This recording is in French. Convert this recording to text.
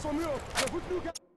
son mur. Je vous